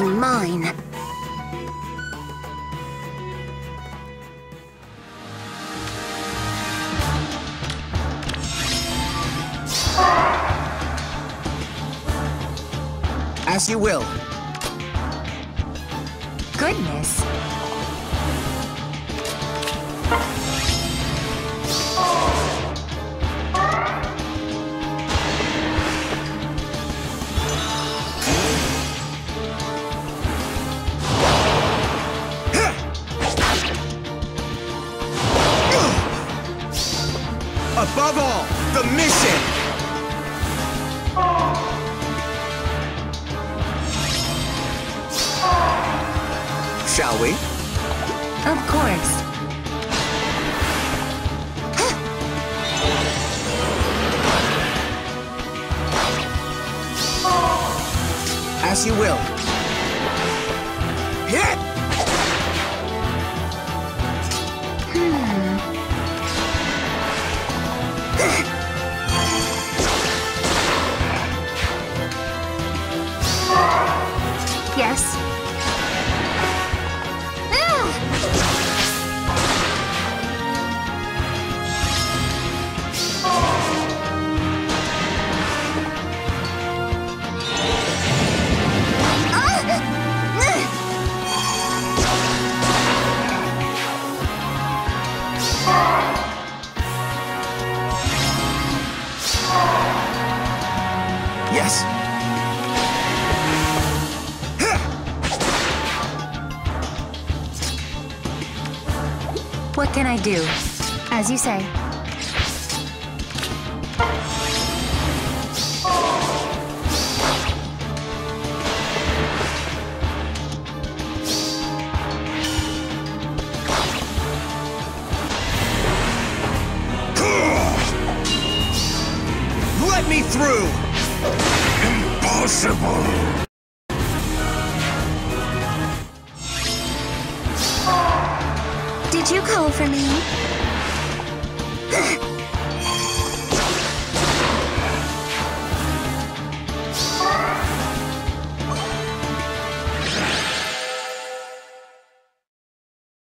be mine. As you will. Goodness. Above all, the mission! Shall we? Of course. As you will. Hit! Yes. What can I do? As you say. Let me through! Impossible! Did you call for me?